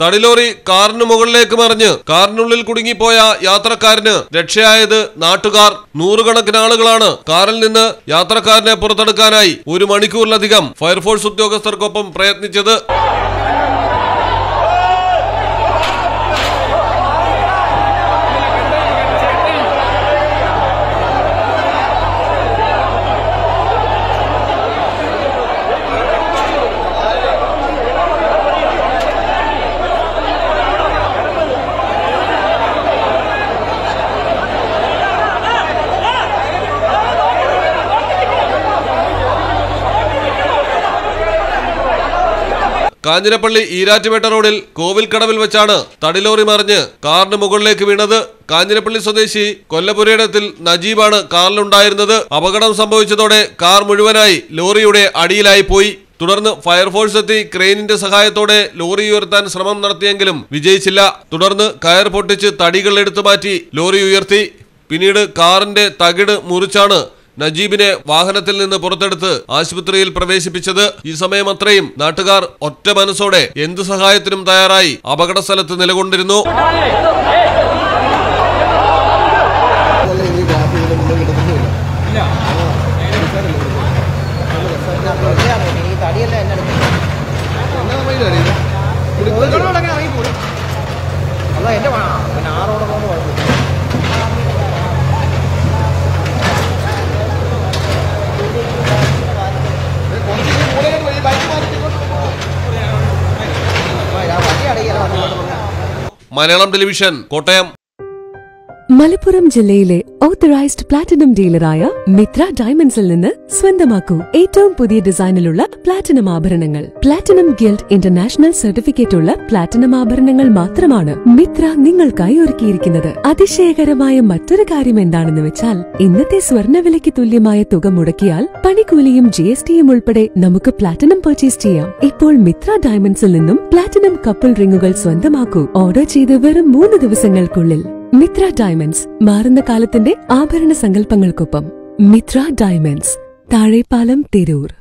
തടിലോറി കാറിന് മുകളിലേക്ക് മറിഞ്ഞ് കാറിനുള്ളിൽ കുടുങ്ങിപ്പോയ യാത്രക്കാരന് രക്ഷയായത് നാട്ടുകാർ. നൂറുകണക്കിന് ആളുകളാണ് കാറിൽ നിന്ന് യാത്രക്കാരനെ പുറത്തെടുക്കാനായി ഒരു മണിക്കൂറിലധികം ഫയർഫോഴ്സ് ഉദ്യോഗസ്ഥർക്കൊപ്പം പ്രയത്നിച്ചത്. കാഞ്ഞിരപ്പള്ളി ഈരാറ്റുപേട്ട റോഡിൽ കോവിൽ കടവിൽ വെച്ചാണ് തടിലോറി മറിഞ്ഞ് കാറിന് മുകളിലേക്ക് വീണത് കാഞ്ഞിരപ്പള്ളി സ്വദേശി കൊല്ലപുരയിടത്തിൽ നജീബാണ് കാറിലുണ്ടായിരുന്നത്. അപകടം സംഭവിച്ചതോടെ കാർ മുഴുവനായി ലോറിയുടെ അടിയിലായി പോയി. തുടർന്ന് ഫയർഫോഴ്സ് എത്തി ക്രെയിനിന്റെ സഹായത്തോടെ ലോറി ഉയർത്താൻ ശ്രമം നടത്തിയെങ്കിലും വിജയിച്ചില്ല. തുടർന്ന് കയർ പൊട്ടിച്ച് തടികൾ എടുത്തു മാറ്റി ലോറി ഉയർത്തി. പിന്നീട് കാറിന്റെ തകിട് മുറിച്ചാണ് നജീബിനെ വാഹനത്തിൽ നിന്ന് പുറത്തെടുത്ത് ആശുപത്രിയിൽ പ്രവേശിപ്പിച്ചത് ഈ സമയം അത്രയും നാട്ടുകാർ ഒറ്റ മനസ്സോടെ എന്ത് സഹായത്തിനും തയ്യാറായി അപകട സ്ഥലത്ത് നിലകൊണ്ടിരുന്നു അല്ല എന്റെ പിന്നെ ആറോടെ പോകുമ്പോൾ കുഴപ്പമില്ല മലയാളം ടെലിവിഷൻ കോട്ടയം മലപ്പുറം ജില്ലയിലെ ഓത്തറൈസ്ഡ് പ്ലാറ്റിനം ഡീലറായ മിത്ര ഡയമണ്ട്സിൽ നിന്ന് സ്വന്തമാക്കൂ ഏറ്റവും പുതിയ ഡിസൈനിലുള്ള പ്ലാറ്റിനം ആഭരണങ്ങൾ. പ്ലാറ്റിനം ഗിൽഡ് ഇന്റർനാഷണൽ സർട്ടിഫിക്കറ്റ് ഉള്ള പ്ലാറ്റിനം ആഭരണങ്ങൾ മാത്രമാണ് മിത്ര നിങ്ങൾക്കായി ഒരുക്കിയിരിക്കുന്നത്. അതിശയകരമായ മറ്റൊരു കാര്യം എന്താണെന്ന് വെച്ചാൽ ഇന്നത്തെ സ്വർണവിലയ്ക്ക് തുല്യമായ തുക മുടക്കിയാൽ പണിക്കൂലിയും ജി എസ് ടിയും ഉൾപ്പെടെ നമുക്ക് പ്ലാറ്റിനം പർച്ചേസ് ചെയ്യാം. ഇപ്പോൾ മിത്ര ഡയമണ്ട്സിൽ നിന്നും പ്ലാറ്റിനം കപ്പിൾ റിങ്ങുകൾ സ്വന്തമാക്കൂ. ഓർഡർ ചെയ്ത് വെറും മൂന്ന് ദിവസങ്ങൾക്കുള്ളിൽ. മിത്ര ഡയമണ്ട്സ് മാറുന്ന കാലത്തിന്റെ ആഭരണ സങ്കല്പങ്ങൾക്കൊപ്പം മിത്ര ഡയമണ്ട്സ് താഴെപ്പാലം തിരൂർ.